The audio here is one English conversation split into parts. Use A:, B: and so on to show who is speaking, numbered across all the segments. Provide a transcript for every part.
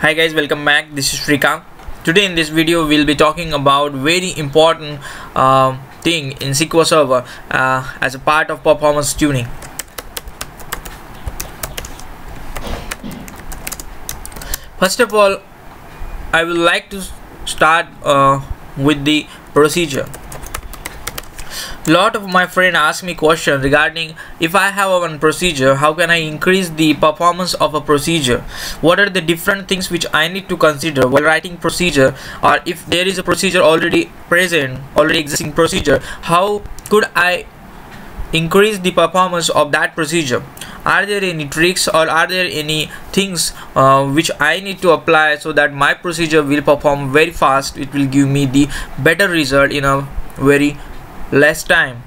A: hi guys welcome back. This is Shrikant. Today in this video we'll be talking about very important uh, thing in SQL Server uh, as a part of performance tuning. First of all I would like to start uh, with the procedure lot of my friend ask me question regarding if i have one procedure how can i increase the performance of a procedure? What are the different things which i need to consider while writing procedure? Or if there is a procedure already present already existing procedure how could i increase the performance of that procedure? Are there any tricks or are there any things uh, which i need to apply so that my procedure will perform very fast? It will give me the better result in a very less time.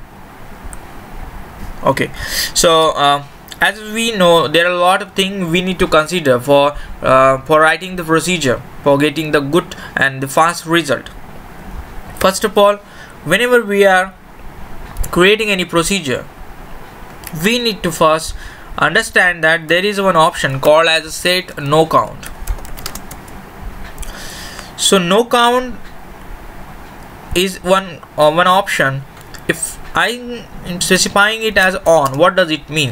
A: Okay. So uh, as we know there are a lot of things we need to consider for uh, for writing the procedure for getting the good and the fast result. First of all whenever we are creating any procedure we need to first understand that there is one option called as a set no count. So no count is one uh, one option if I'm specifying it as on what does it mean?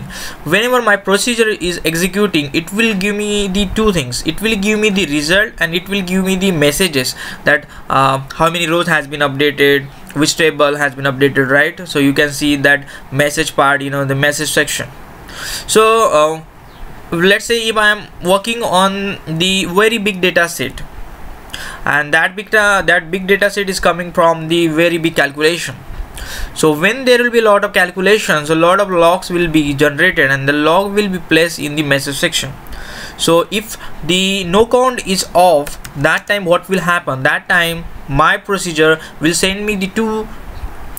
A: Whenever my procedure is executing it will give me the two things. It will give me the result and it will give me the messages that uh, how many rows has been updated which table has been updated right? So you can see that message part you know the message section. So uh, let's say if I am working on the very big data set and that big that big data set is coming from the very big calculation so when there will be a lot of calculations a lot of logs will be generated and the log will be placed in the message section. So if the no count is off that time what will happen? That time my procedure will send me the two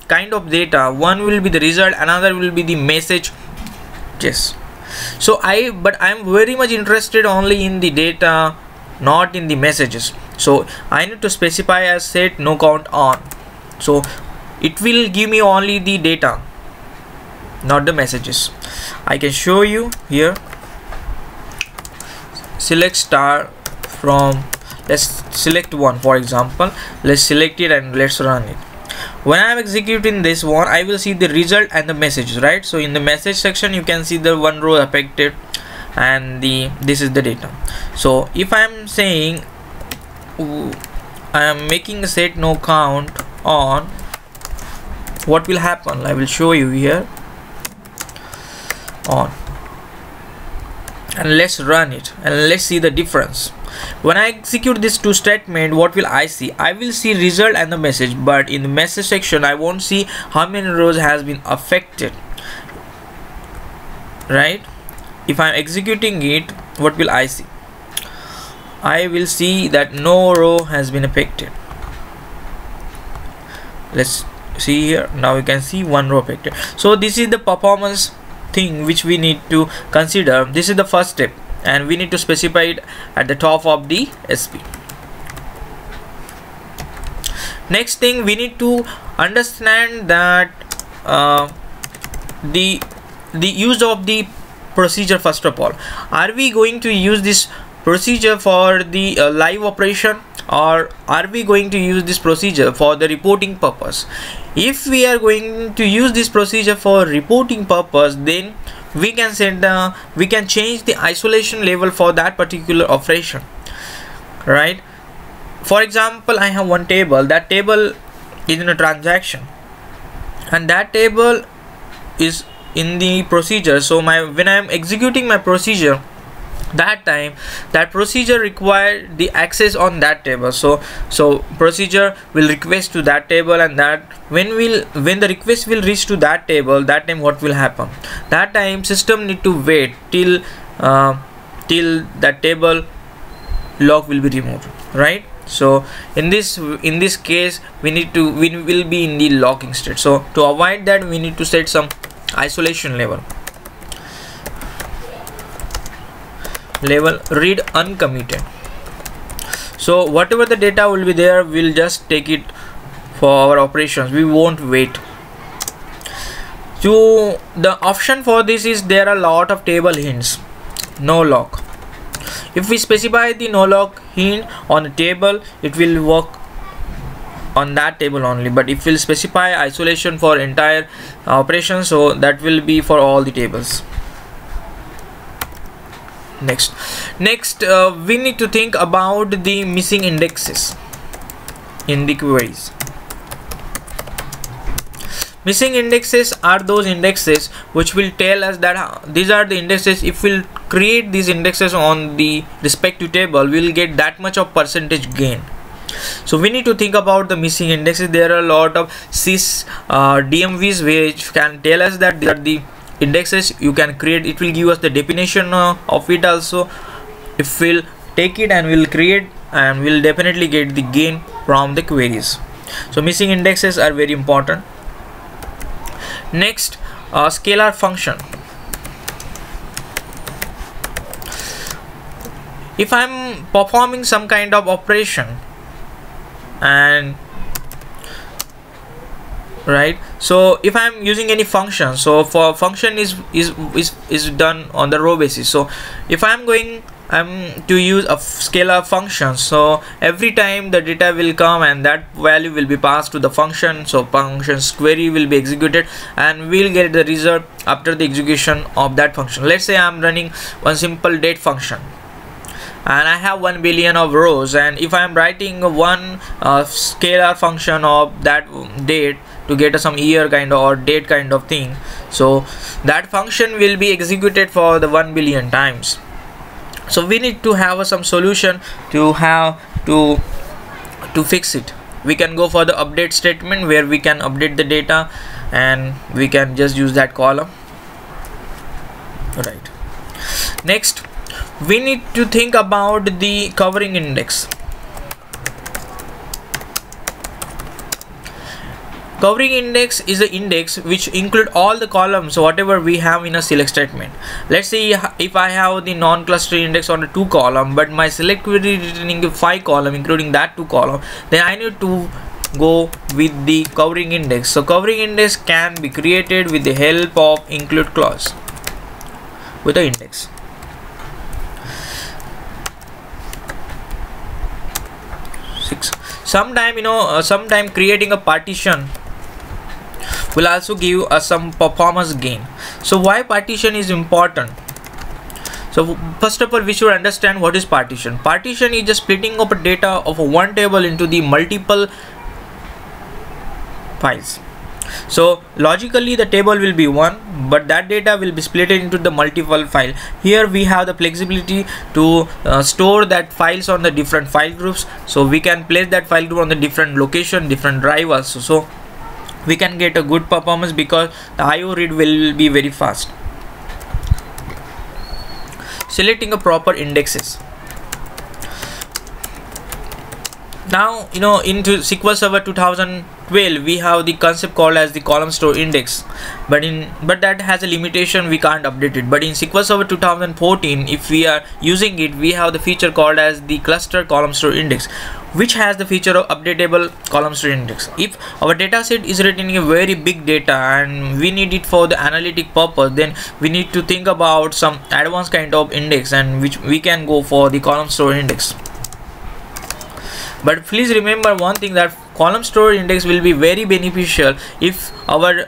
A: kind of data. One will be the result another will be the message. Yes. So i but i'm very much interested only in the data not in the messages. So i need to specify as set no count on. So it will give me only the data not the messages. I can show you here. Select star from let's select one for example. Let's select it and let's run it. When I'm executing this one I will see the result and the messages right? So in the message section you can see the one row affected and the this is the data. So if I'm saying I am making a set no count on what will happen? I will show you here. On. And let's run it. And let's see the difference. When I execute this two statement what will I see? I will see result and the message. But in the message section I won't see how many rows has been affected. Right? If I'm executing it what will I see? I will see that no row has been affected. Let's see here. Now you can see one row vector so this is the performance thing which we need to consider. This is the first step and we need to specify it at the top of the SP next thing we need to understand that uh, the the use of the procedure first of all. Are we going to use this procedure for the uh, live operation or are we going to use this procedure for the reporting purpose? If we are going to use this procedure for reporting purpose then we can send the we can change the isolation level for that particular operation right? For example i have one table. That table is in a transaction. And that table is in the procedure. So my when i am executing my procedure that time that procedure required the access on that table. So so procedure will request to that table and that when will when the request will reach to that table that time what will happen? That time system need to wait till uh, till that table lock will be removed right? So in this in this case we need to we will be in the locking state. So to avoid that we need to set some isolation level level read uncommitted. So whatever the data will be there we'll just take it for our operations. We won't wait. So the option for this is there are a lot of table hints. No lock. If we specify the no lock hint on the table it will work on that table only. But if we'll specify isolation for entire operation so that will be for all the tables next. Next uh, we need to think about the missing indexes in the queries. Missing indexes are those indexes which will tell us that uh, these are the indexes. If we'll create these indexes on the respective table we'll get that much of percentage gain. So we need to think about the missing indexes. There are a lot of sys uh, dmvs which can tell us that these are the indexes you can create it will give us the definition uh, of it also. If we'll take it and we'll create and we'll definitely get the gain from the queries. So missing indexes are very important. Next uh, scalar function. If I'm performing some kind of operation and right? So if i'm using any function so for function is is is, is done on the row basis. So if i'm going i'm to use a scalar function so every time the data will come and that value will be passed to the function so function's query will be executed and we'll get the result after the execution of that function. Let's say i'm running one simple date function and I have 1 billion of rows and if I am writing one uh, scalar function of that date to get some year kind of or date kind of thing. So that function will be executed for the 1 billion times. So we need to have some solution to have to to fix it. We can go for the update statement where we can update the data and we can just use that column. Right next we need to think about the covering index covering index is the index which include all the columns whatever we have in a select statement. Let's say if i have the non-cluster index on the two column but my select query returning five column including that two column then i need to go with the covering index. So covering index can be created with the help of include clause with the index. Six. Sometime you know uh, sometime creating a partition will also give us some performance gain. So why partition is important? So first of all we should understand what is partition. Partition is just splitting up data of one table into the multiple files. So logically the table will be one but that data will be split into the multiple file. Here we have the flexibility to uh, store that files on the different file groups. So we can place that file group on the different location different drive also so we can get a good performance because the IO read will be very fast. Selecting a proper indexes. Now you know into SQL Server 2012 we have the concept called as the column store index. But in but that has a limitation we can't update it. But in SQL Server 2014 if we are using it we have the feature called as the cluster column store index which has the feature of updatable column store index. If our data set is written a very big data and we need it for the analytic purpose then we need to think about some advanced kind of index and which we can go for the column store index. But please remember one thing that column store index will be very beneficial if our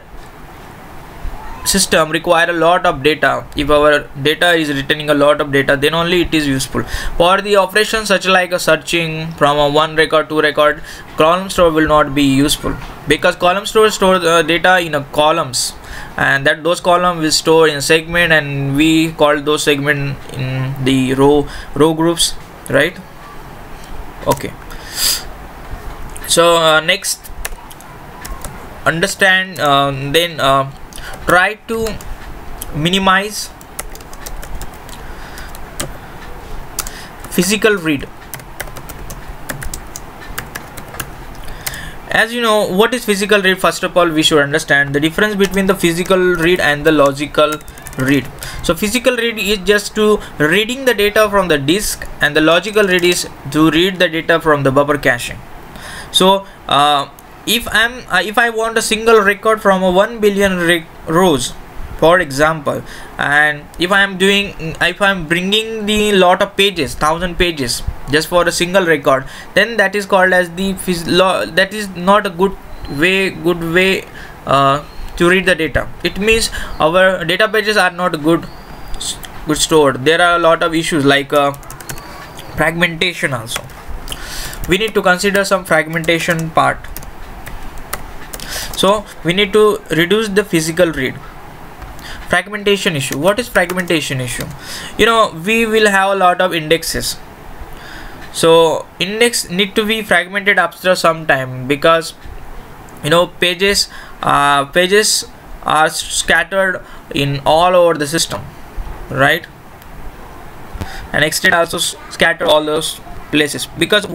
A: system require a lot of data. If our data is returning a lot of data then only it is useful. For the operation such like a searching from a one record to record column store will not be useful. Because column store store uh, data in a columns. And that those column will store in segment and we call those segment in the row row groups right? Okay. So uh, next understand uh, then uh, try to minimize physical read. As you know what is physical read? First of all we should understand the difference between the physical read and the logical read. So physical read is just to reading the data from the disk and the logical read is to read the data from the buffer caching. So uh, if i'm uh, if i want a single record from a 1 billion rows for example and if i am doing if i am bringing the lot of pages thousand pages just for a single record then that is called as the that is not a good way good way uh, to read the data. It means our data pages are not good good stored. There are a lot of issues like uh, fragmentation also. We need to consider some fragmentation part so we need to reduce the physical read. Fragmentation issue. What is fragmentation issue? You know we will have a lot of indexes. So index need to be fragmented after some time because you know pages uh, pages are scattered in all over the system right? And extend also scatter all those places. Because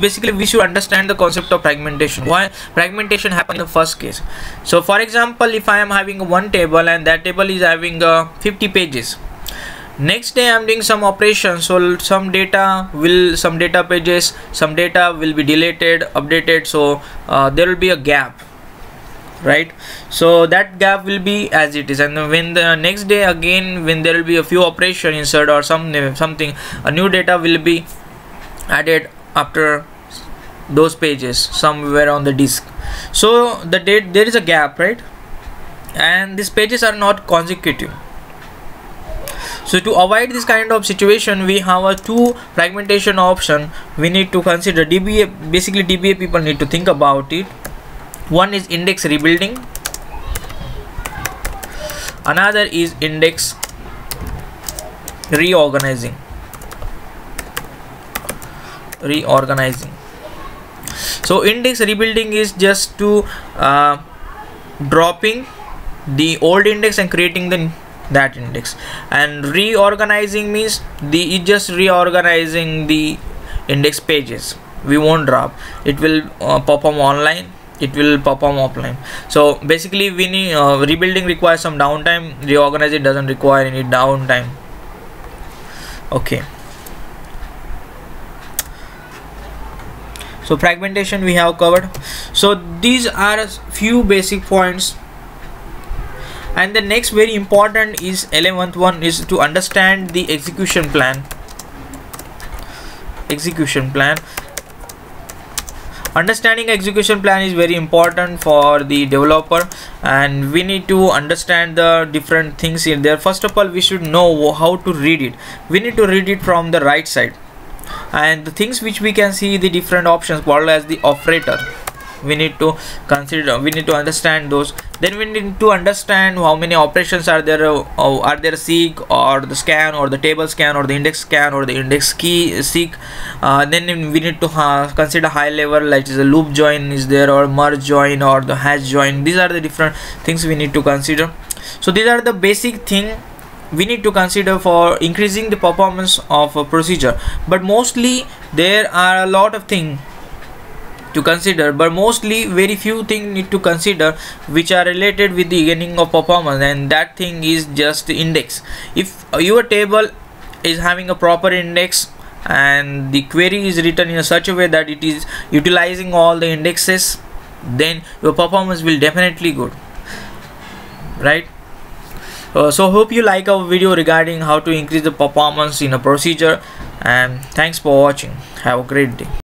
A: basically we should understand the concept of fragmentation. Why fragmentation happen in the first case? So for example if i am having one table and that table is having uh, 50 pages. Next day i'm doing some operation. So some data will some data pages some data will be deleted updated. So uh, there will be a gap. Right? So that gap will be as it is. And when the next day again when there will be a few operation insert or some something a new data will be added after those pages somewhere on the disk. So the date there is a gap right? And these pages are not consecutive. So to avoid this kind of situation we have a two fragmentation option. We need to consider dba basically dba people need to think about it. One is index rebuilding. Another is index reorganizing reorganizing. So index rebuilding is just to uh, dropping the old index and creating the that index. And reorganizing means the it just reorganizing the index pages. We won't drop. It will uh, pop up online. It will perform offline. So basically we need uh, rebuilding requires some downtime. Reorganizing doesn't require any downtime. Okay so fragmentation we have covered. So these are a few basic points. And the next very important is 11th one is to understand the execution plan. Execution plan. Understanding execution plan is very important for the developer and we need to understand the different things in there. First of all we should know how to read it. We need to read it from the right side and the things which we can see the different options called as the operator. We need to consider we need to understand those. Then we need to understand how many operations are there uh, are there seek or the scan or the table scan or the index scan or the index key seek. Uh, then we need to uh, consider high level like is a loop join is there or merge join or the hash join. These are the different things we need to consider. So these are the basic thing we need to consider for increasing the performance of a procedure. But mostly there are a lot of things to consider but mostly very few things need to consider which are related with the gaining of performance and that thing is just index. If your table is having a proper index and the query is written in such a way that it is utilizing all the indexes then your performance will definitely good. Right uh, so hope you like our video regarding how to increase the performance in a procedure. And thanks for watching. Have a great day